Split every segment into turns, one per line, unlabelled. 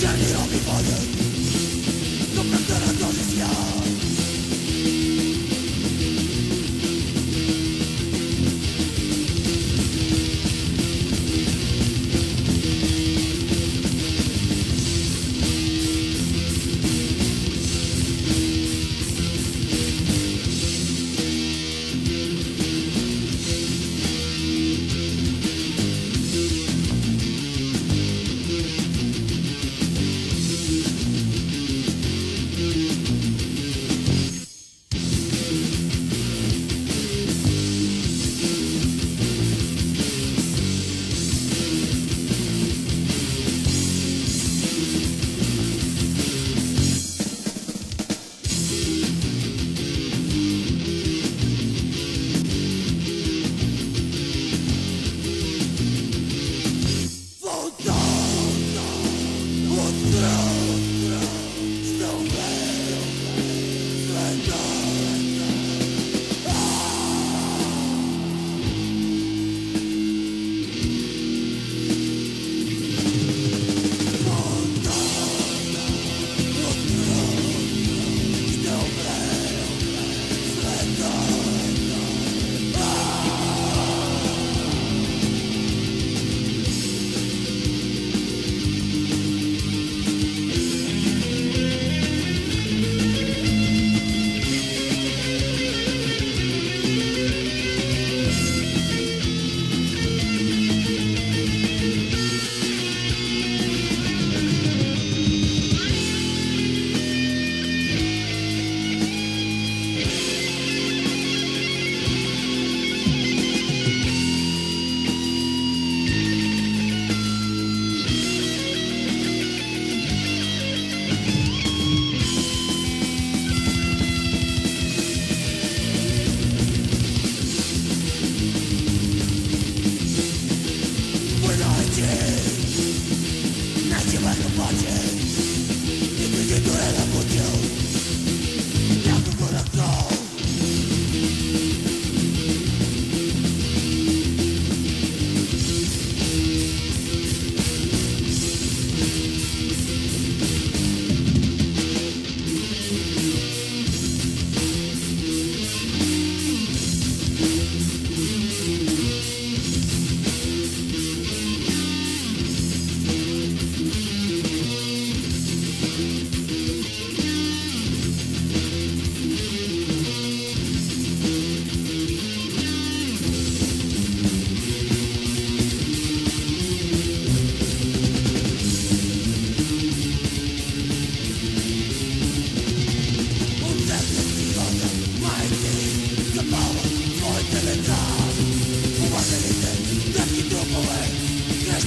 Dead is all before you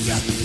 Cader